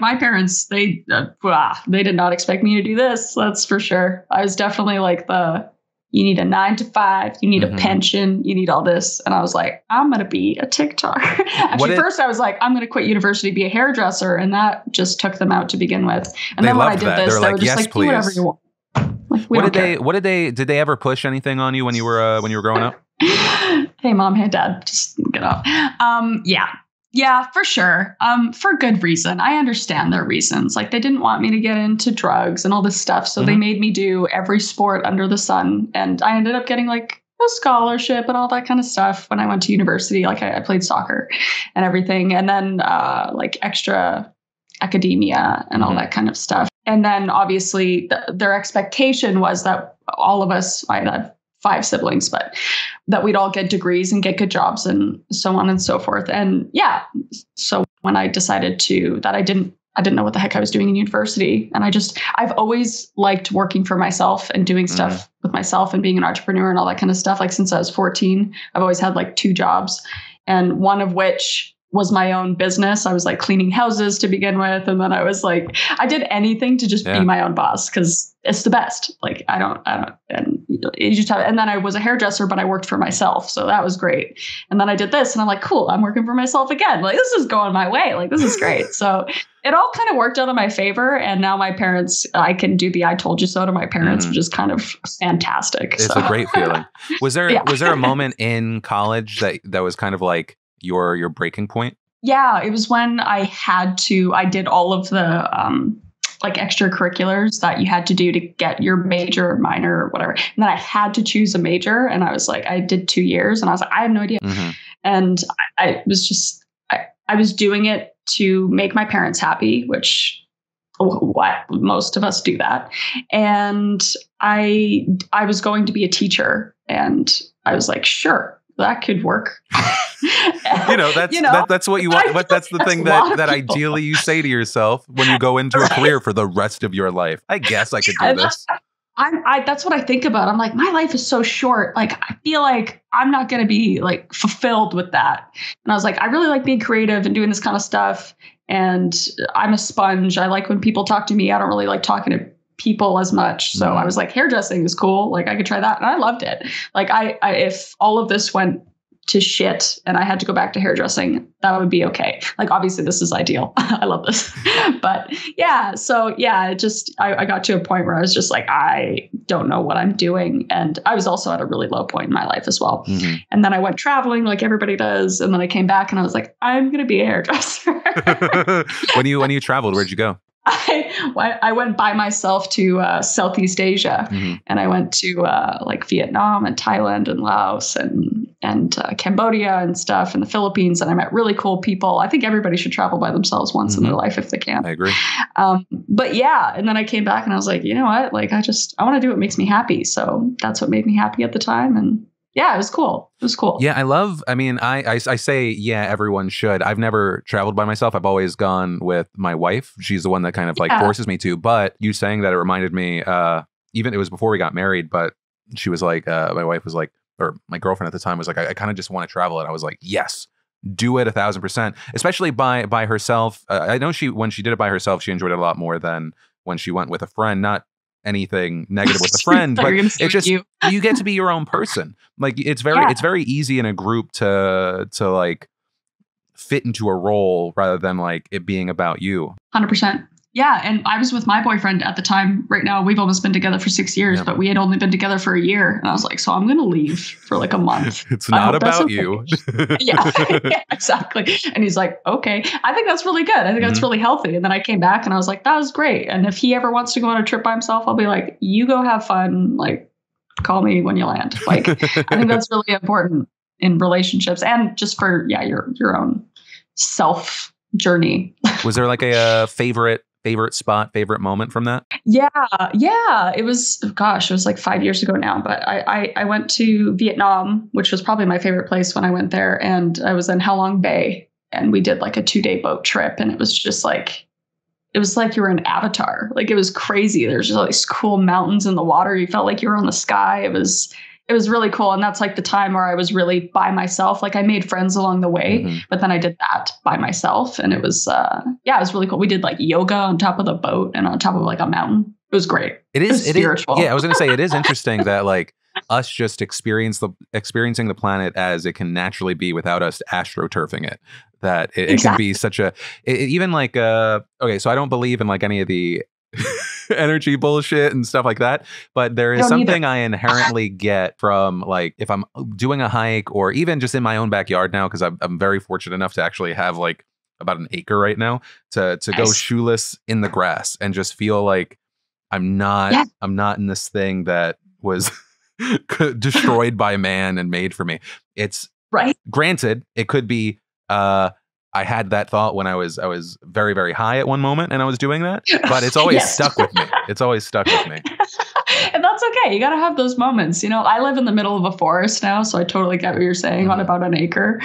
my parents, they uh, they did not expect me to do this. That's for sure. I was definitely like the you need a nine to five, you need mm-hmm. a pension, you need all this. And I was like, I'm gonna be a TikTok. Actually, first I was like, I'm gonna quit university, be a hairdresser, and that just took them out to begin with. And they then when I did that. this, they, they were just yes, like, please. do whatever you want. Like, what did care. they? What did they? Did they ever push anything on you when you were uh, when you were growing up? hey, mom. Hey, dad. Just get off. Um, yeah, yeah, for sure. Um, for good reason. I understand their reasons. Like they didn't want me to get into drugs and all this stuff, so mm-hmm. they made me do every sport under the sun, and I ended up getting like a scholarship and all that kind of stuff when I went to university. Like I, I played soccer and everything, and then uh, like extra academia and all mm-hmm. that kind of stuff. And then obviously th- their expectation was that all of us, I had five siblings, but that we'd all get degrees and get good jobs and so on and so forth. And yeah, so when I decided to that I didn't I didn't know what the heck I was doing in university. And I just I've always liked working for myself and doing mm. stuff mm. with myself and being an entrepreneur and all that kind of stuff. Like since I was 14, I've always had like two jobs. And one of which was my own business. I was like cleaning houses to begin with. And then I was like, I did anything to just yeah. be my own boss because it's the best. Like I don't, I don't, and you just have, and then I was a hairdresser, but I worked for myself. So that was great. And then I did this and I'm like, cool, I'm working for myself again. Like this is going my way. Like this is great. so it all kind of worked out in my favor. And now my parents, I can do the I told you so to my parents, mm-hmm. which is kind of fantastic. It's so. a great feeling. Was there, yeah. was there a moment in college that, that was kind of like, your your breaking point? Yeah, it was when I had to. I did all of the um, like extracurriculars that you had to do to get your major or minor or whatever. And then I had to choose a major, and I was like, I did two years, and I was like, I have no idea. Mm-hmm. And I, I, was just, I, I was doing it to make my parents happy, which what most of us do that. And I, I was going to be a teacher, and I was like, sure, that could work. you know, that's you know, that, that's what you want. But that's the that's thing that that ideally you say to yourself when you go into right. a career for the rest of your life. I guess I could do this. I'm, I, that's what I think about. I'm like, my life is so short. Like, I feel like I'm not going to be like fulfilled with that. And I was like, I really like being creative and doing this kind of stuff. And I'm a sponge. I like when people talk to me. I don't really like talking to people as much. So mm-hmm. I was like, hairdressing is cool. Like I could try that. And I loved it. Like I, I, if all of this went to shit and I had to go back to hairdressing, that would be okay. Like obviously this is ideal. I love this. but yeah, so yeah, it just I, I, got to a point where I was just like, I don't know what I'm doing. And I was also at a really low point in my life as well. Mm-hmm. And then I went traveling like everybody does. And then I came back and I was like, I'm gonna be a hairdresser. when you when you traveled, where'd you go? I, I went by myself to uh, Southeast Asia, mm-hmm. and I went to uh, like Vietnam and Thailand and Laos and and uh, Cambodia and stuff, and the Philippines, and I met really cool people. I think everybody should travel by themselves once mm-hmm. in their mm-hmm. life if they can. I agree. Um, but yeah, and then I came back and I was like, you know what? Like, I just I want to do what makes me happy. So that's what made me happy at the time, and yeah, it was cool. It was cool. Yeah, I love. I mean, I, I, I say yeah, everyone should. I've never traveled by myself. I've always gone with my wife. She's the one that kind of like yeah. forces me to. But you saying that it reminded me. uh Even it was before we got married, but she was like, uh my wife was like, or my girlfriend at the time was like, I, I kind of just want to travel, and I was like, yes, do it a thousand percent. Especially by by herself. Uh, I know she when she did it by herself, she enjoyed it a lot more than when she went with a friend. Not anything negative with a friend but it's just you. you. get to be your own person like it's very yeah. it's very easy in a group to to like fit into a role rather than like it being about you 100% yeah, and I was with my boyfriend at the time. Right now, we've almost been together for six years, yeah. but we had only been together for a year. And I was like, so I'm going to leave for like a month. it's not about okay. you. yeah, yeah, exactly. And he's like, okay. I think that's really good. I think mm-hmm. that's really healthy. And then I came back and I was like, that was great. And if he ever wants to go on a trip by himself, I'll be like, you go have fun. Like, call me when you land. Like, I think that's really important in relationships and just for yeah your your own self journey. was there like a, a favorite favorite spot, favorite moment from that? Yeah, yeah. It was gosh, it was like five years ago now. But I, I, I went to Vietnam, which was probably my favorite place when I went there, and I was in Halong Bay, and we did like a two day boat trip, and it was just like. It was like you were an avatar. Like it was crazy. There's just all these cool mountains in the water. You felt like you were on the sky. It was it was really cool. And that's like the time where I was really by myself. Like I made friends along the way, mm-hmm. but then I did that by myself. And it was, uh, yeah, it was really cool. We did like yoga on top of the boat and on top of like a mountain. It was great. It is, it, it is yeah, I was going to say, it is interesting that like us just experience the experiencing the planet as it can naturally be without us astroturfing it that it, exactly. it can be such a it, even like uh okay so i don't believe in like any of the energy bullshit and stuff like that. But there is something I inherently get from like if I'm doing a hike or even just in my own backyard now, because I'm, I'm very fortunate enough to actually have like about an acre right now to to nice. go shoeless in the grass and just feel like I'm not yeah. I'm not in this thing that was destroyed by man and made for me. It's right. Granted, it could be uh I had that thought when I was I was very very high at one moment and I was doing that, but it's always yes. stuck with me. It's always stuck with me. and that's okay. You got to have those moments. You know, I live in the middle of a forest now, so I totally get what you're saying mm-hmm. on about an acre.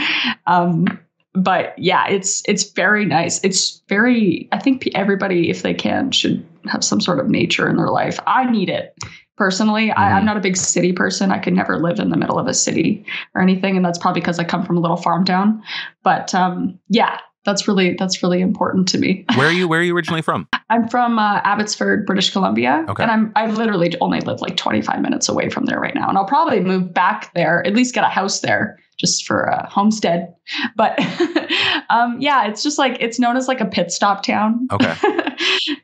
Um, but yeah, it's it's very nice. It's very. I think everybody, if they can, should have some sort of nature in their life. I need it personally. Mm-hmm. I, am not a big city person. I could never live in the middle of a city or anything, and that's probably because I come from a little farm town. But um, yeah, that's really that's really important to me. Where are you? Where are you originally from? I'm from uh, Abbotsford, British Columbia, okay. and I'm I literally only live like 25 minutes away from there right now, and I'll probably move back there, at least get a house there just for a homestead. But um, yeah, it's just like it's known as like a pit stop town. Okay.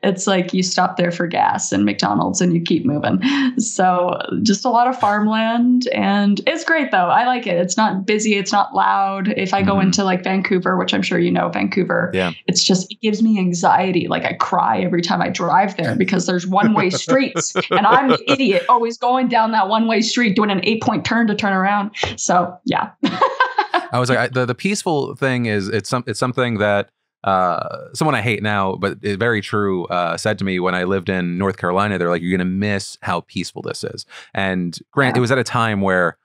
it's like you stop there for gas and McDonald's and you keep moving. So just a lot of farmland and it's great though. I like it. It's not busy, it's not loud. If I go mm-hmm. into like Vancouver, which I'm sure you know Vancouver, yeah. it's just it gives me anxiety. Like I cry every time I drive there because there's one-way streets and I'm the idiot always going down that one-way street doing an eight-point turn to turn around. So, yeah. I was like, I, the the peaceful thing is it's some it's something that uh, someone I hate now, but it's very true, uh, said to me when I lived in North Carolina. They're like, you're gonna miss how peaceful this is. And Grant, yeah. it was at a time where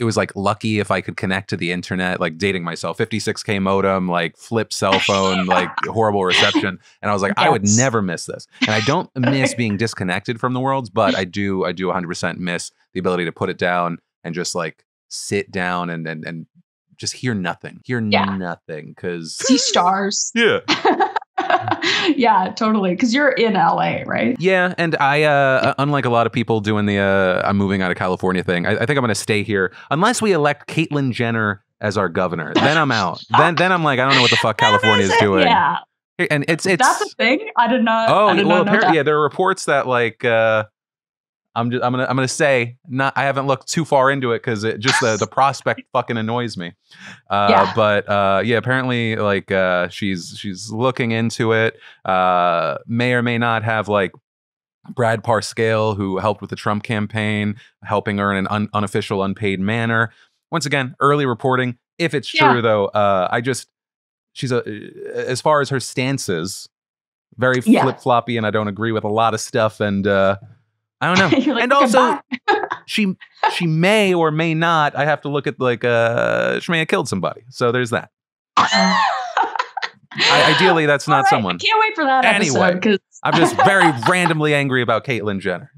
it was like lucky if I could connect to the internet, like dating myself, 56k modem, like flip cell phone, like horrible reception. And I was like, yes. I would never miss this. And I don't miss being disconnected from the world, but I do, I do 100% miss the ability to put it down and just like sit down and and, and just hear nothing, hear yeah. nothing, because see stars. yeah. yeah, totally. Because you're in LA, right? Yeah, and I, uh, unlike a lot of people doing the uh, "I'm moving out of California" thing, I, I think I'm going to stay here unless we elect Caitlyn Jenner as our governor. Then I'm out. then, then I'm like, I don't know what the fuck California is doing. Yeah, and it's it's that's a thing. I did not. Oh, did well, not apparently, yeah. There are reports that like. Uh, I'm just I'm gonna I'm gonna say not I haven't looked too far into it because it just the the prospect fucking annoys me. Uh, yeah. But uh, yeah, apparently like uh, she's she's looking into it. Uh, may or may not have like Brad Parscale who helped with the Trump campaign, helping her in an un- unofficial unpaid manner. Once again, early reporting. If it's true yeah. though, uh, I just she's a as far as her stances, very yeah. flip floppy, and I don't agree with a lot of stuff and. I don't know. like, and also, she she may or may not. I have to look at like uh, she may have killed somebody. So there's that. I, ideally, that's not right, someone. I can't wait for that anyway, episode. I'm just very randomly angry about Caitlyn Jenner.